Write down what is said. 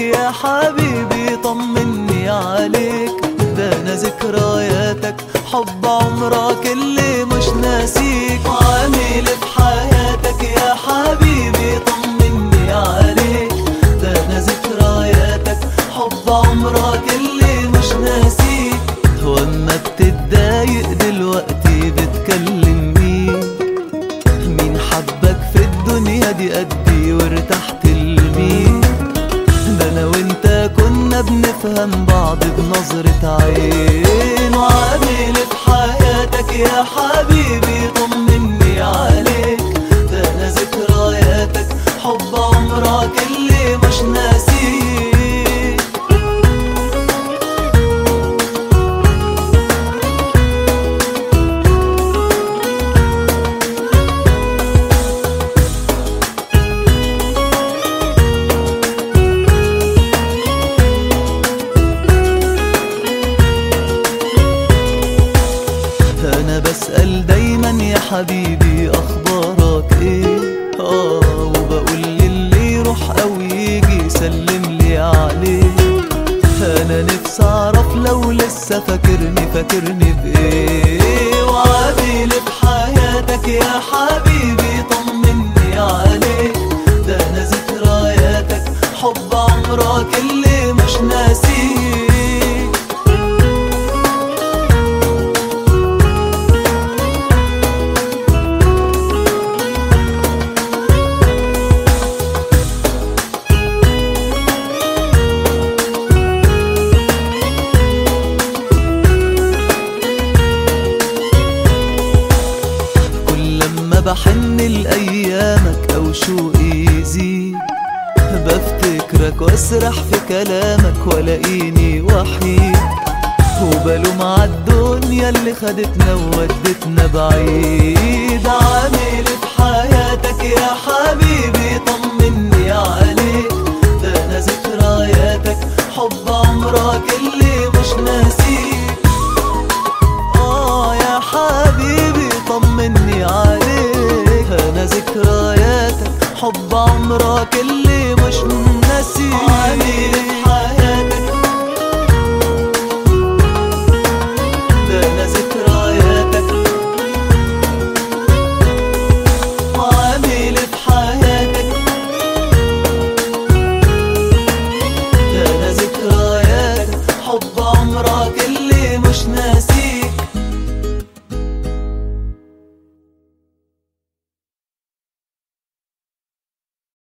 يا حبيبي طمني عليك. ده أنا ذكرياتك حب عمرك اللي مش ناسيك. عامل في حياتك يا حبيبي؟ طمني عليك. ده أنا ذكرياتك حب عمرك اللي مش ناسيك. واما بتتضايق دلوقتي بتكلم مين؟ مين حبك في الدنيا دي قدي وارتحت بنفهم بعض بنظرة عين. بسأل دايما يا حبيبي أخبارك إيه؟ آه وبقول للي يروح أو يجي سلم لي عليه. أنا نفسي أعرف لو لسه فاكرني فاكرني بإيه؟ وعامل في حياتك يا حبيبي طمني عليك ده أنا ذكرياتك حب عمرك اللي مش ناسيك بحن لأيامك أو شوقي يزيد بفتكرك واسرح في كلامك ولاقيني وحيد. وبلوم عالدنيا اللي خدتنا وودتنا بعيد. عامل في حياتك يا حبيبي طمني عليك. ده أنا ذكرياتك حب عمرك اللي حب عمرك اللي مش ناسيه. عامل